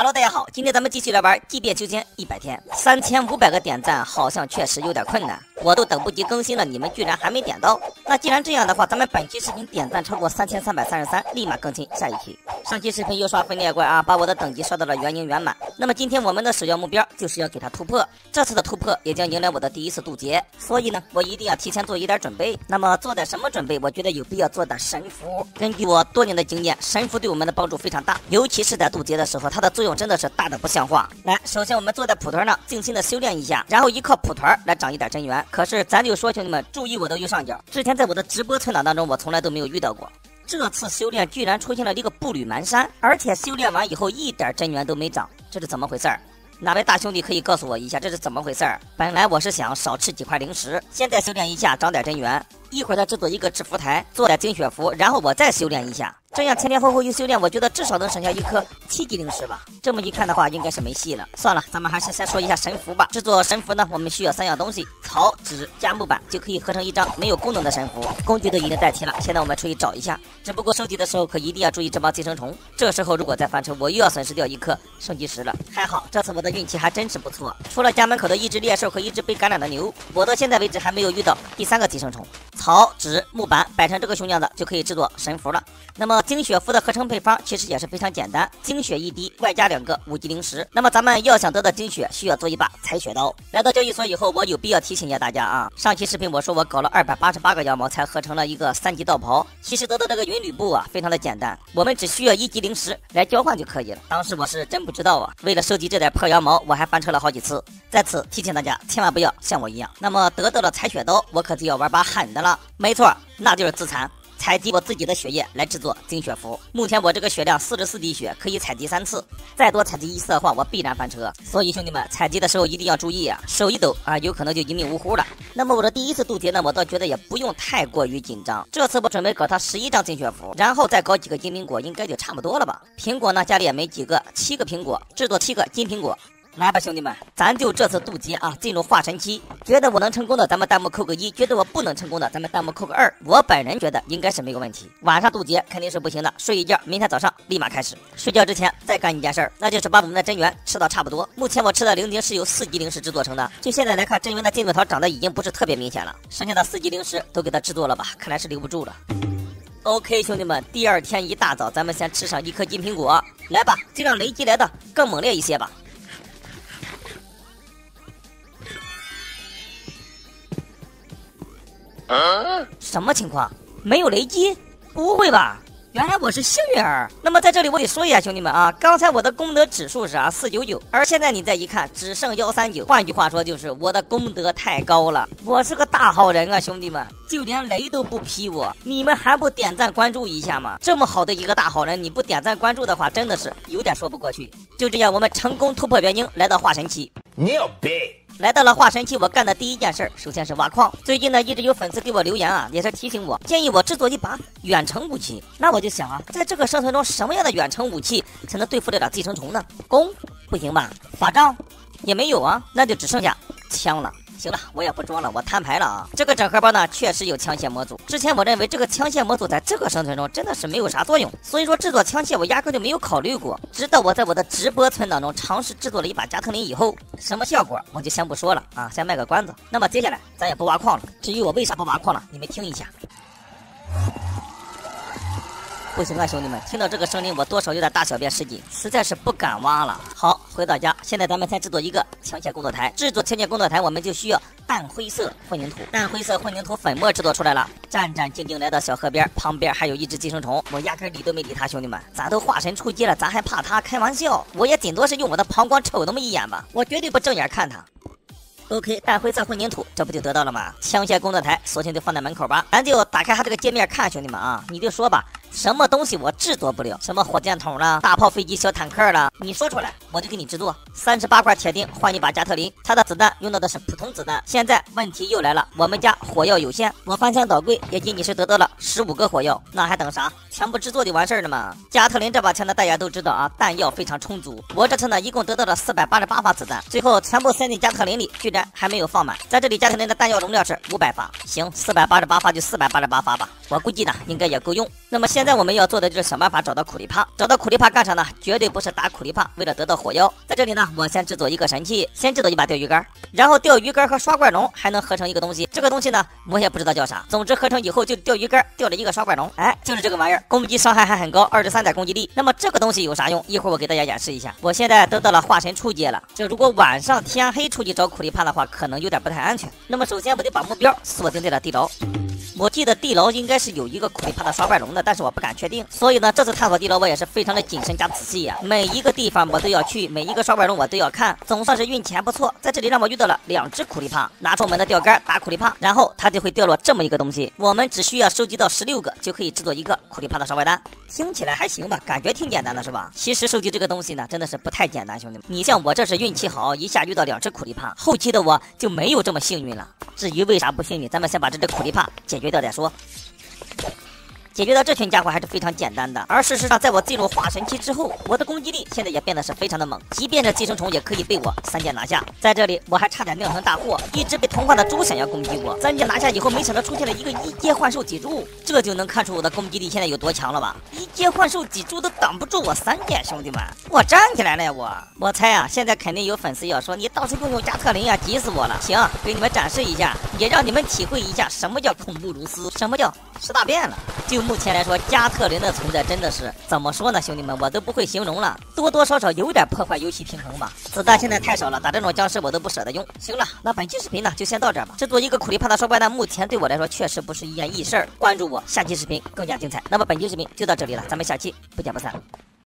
Hello，大家好，今天咱们继续来玩《即便秋千一百天》，三千五百个点赞好像确实有点困难，我都等不及更新了，你们居然还没点到。那既然这样的话，咱们本期视频点赞超过三千三百三十三，立马更新下一期。上期视频又刷分裂怪啊，把我的等级刷到了元婴圆满。那么今天我们的首要目标就是要给他突破，这次的突破也将迎来我的第一次渡劫，所以呢，我一定要提前做一点准备。那么做点什么准备？我觉得有必要做点神符。根据我多年的经验，神符对我们的帮助非常大，尤其是在渡劫的时候，它的作用。真的是大的不像话。来，首先我们坐在蒲团上，静心的修炼一下，然后依靠蒲团来长一点真元。可是咱就说，兄弟们注意我的右上角，之前在我的直播存档当中，我从来都没有遇到过。这次修炼居然出现了一个步履蹒跚，而且修炼完以后一点真元都没长，这是怎么回事儿？哪位大兄弟可以告诉我一下，这是怎么回事儿？本来我是想少吃几块零食，现在修炼一下长点真元，一会儿再制作一个制服台，做点精血符，然后我再修炼一下。这样前前后后一修炼，我觉得至少能省下一颗七级灵石吧。这么一看的话，应该是没戏了。算了，咱们还是先说一下神符吧。制作神符呢，我们需要三样东西：草、纸加木板，就可以合成一张没有功能的神符。工具都已经代替了，现在我们出去找一下。只不过收集的时候可一定要注意这帮寄生虫。这时候如果再翻车，我又要损失掉一颗升级石了。还好这次我的运气还真是不错，除了家门口的一只猎兽和一只被感染的牛，我到现在为止还没有遇到第三个寄生虫。草、纸、木板摆成这个熊样子就可以制作神符了。那么精血符的合成。配方其实也是非常简单，精血一滴，外加两个五级灵石。那么咱们要想得到精血，需要做一把采血刀。来到交易所以后，我有必要提醒一下大家啊，上期视频我说我搞了二百八十八个羊毛才合成了一个三级道袍。其实得到这个云吕布啊，非常的简单，我们只需要一级灵石来交换就可以了。当时我是真不知道啊，为了收集这点破羊毛，我还翻车了好几次。在此提醒大家，千万不要像我一样。那么得到了采血刀，我可就要玩把狠的了。没错，那就是自残。采集我自己的血液来制作精血符。目前我这个血量四十四滴血，可以采集三次。再多采集一次的话，我必然翻车。所以兄弟们，采集的时候一定要注意啊，手一抖啊，有可能就一命呜呼了。那么我的第一次渡劫呢，我倒觉得也不用太过于紧张。这次我准备搞他十一张精血符，然后再搞几个金苹果，应该就差不多了吧？苹果呢，家里也没几个，七个苹果，制作七个金苹果。来吧，兄弟们，咱就这次渡劫啊，进入化神期。觉得我能成功的，咱们弹幕扣个一；觉得我不能成功的，咱们弹幕扣个二。我本人觉得应该是没有问题。晚上渡劫肯定是不行的，睡一觉，明天早上立马开始。睡觉之前再干一件事儿，那就是把我们的真元吃到差不多。目前我吃的灵晶是由四级灵石制作成的，就现在来看，真元的进度条长得已经不是特别明显了。剩下的四级灵石都给它制作了吧？看来是留不住了。OK，兄弟们，第二天一大早，咱们先吃上一颗金苹果。来吧，就让雷击来的更猛烈一些吧。什么情况？没有雷击？不会吧？原来我是幸运儿。那么在这里我得说一下，兄弟们啊，刚才我的功德指数是啊四九九，而现在你再一看，只剩幺三九。换句话说，就是我的功德太高了。我是个大好人啊，兄弟们，就连雷都不劈我，你们还不点赞关注一下吗？这么好的一个大好人，你不点赞关注的话，真的是有点说不过去。就这样，我们成功突破元婴，来到化神期。牛逼！来到了化神期，我干的第一件事，首先是挖矿。最近呢，一直有粉丝给我留言啊，也是提醒我，建议我制作一把远程武器。那我就想啊，在这个生存中，什么样的远程武器才能对付得了寄生虫呢？弓不行吧？法杖也没有啊，那就只剩下枪了。行了，我也不装了，我摊牌了啊！这个整合包呢，确实有枪械模组。之前我认为这个枪械模组在这个生存中真的是没有啥作用，所以说制作枪械我压根就没有考虑过。直到我在我的直播存档中尝试制作了一把加特林以后，什么效果我就先不说了啊，先卖个关子。那么接下来咱也不挖矿了。至于我为啥不挖矿了，你们听一下。不行啊，兄弟们，听到这个声音，我多少有点大小便失禁，实在是不敢挖了。好，回到家，现在咱们先制作一个枪械工作台。制作枪械工作台，我们就需要淡灰色混凝土。淡灰色混凝土粉末制作出来了，战战兢兢来到小河边，旁边还有一只寄生虫，我压根理都没理他。兄弟们，咱都化神出击了，咱还怕他？开玩笑，我也顶多是用我的膀胱瞅那么一眼吧，我绝对不正眼看他。OK，淡灰色混凝土，这不就得到了吗？枪械工作台，索性就放在门口吧。咱就打开它这个界面看，兄弟们啊，你就说吧。什么东西我制作不了？什么火箭筒了、大炮、飞机、小坦克了？你说出来，我就给你制作。三十八块铁钉换一把加特林，它的子弹用到的是普通子弹。现在问题又来了，我们家火药有限，我翻箱倒柜也仅仅是得到了十五个火药，那还等啥？全部制作就完事儿了吗？加特林这把枪呢，大家都知道啊，弹药非常充足。我这次呢，一共得到了四百八十八发子弹，最后全部塞进加特林里，居然还没有放满。在这里，加特林的弹药容量是五百发。行，四百八十八发就四百八十八发吧，我估计呢，应该也够用。那么现现在我们要做的就是想办法找到苦力怕。找到苦力怕干啥呢？绝对不是打苦力怕，为了得到火药。在这里呢，我先制作一个神器，先制作一把钓鱼竿，然后钓鱼竿和刷怪龙还能合成一个东西。这个东西呢，我也不知道叫啥。总之合成以后就钓鱼竿钓了一个刷怪龙，哎，就是这个玩意儿，攻击伤害还很高，二十三点攻击力。那么这个东西有啥用？一会儿我给大家演示一下。我现在得到了化神初阶了，这如果晚上天黑出去找苦力怕的话，可能有点不太安全。那么首先我得把目标锁定在了地牢。我记得地牢应该是有一个苦力怕的刷怪龙的，但是我不敢确定。所以呢，这次探索地牢我也是非常的谨慎加仔细呀，每一个地方我都要去，每一个刷怪龙我都要看。总算是运气还不错，在这里让我遇到了两只苦力怕，拿出我们的钓竿打苦力怕，然后它就会掉落这么一个东西。我们只需要收集到十六个，就可以制作一个苦力怕的刷怪单。听起来还行吧，感觉挺简单的是吧？其实收集这个东西呢，真的是不太简单，兄弟们。你像我这是运气好，一下遇到两只苦力怕，后期的我就没有这么幸运了。至于为啥不幸运，咱们先把这只苦力怕解决掉再说。解决掉这群家伙还是非常简单的，而事实上，在我进入化神期之后，我的攻击力现在也变得是非常的猛，即便这寄生虫也可以被我三剑拿下。在这里，我还差点酿成大祸，一只被同化的猪想要攻击我，三剑拿下以后，没想到出现了一个一阶幻兽脊柱，这就能看出我的攻击力现在有多强了吧？一阶幻兽脊柱都挡不住我三剑，兄弟们，我站起来了呀！我我猜啊，现在肯定有粉丝要说你到处用用加特林呀，急死我了。行，给你们展示一下，也让你们体会一下什么叫恐怖如斯，什么叫吃大便了。就目前来说，加特林的存在真的是怎么说呢，兄弟们，我都不会形容了，多多少少有点破坏游戏平衡吧。子弹现在太少了，打这种僵尸我都不舍得用。行了，那本期视频呢就先到这儿吧。制作一个苦力怕的刷怪蛋，目前对我来说确实不是一件易事儿。关注我，下期视频更加精彩。那么本期视频就到这里了，咱们下期不见不散。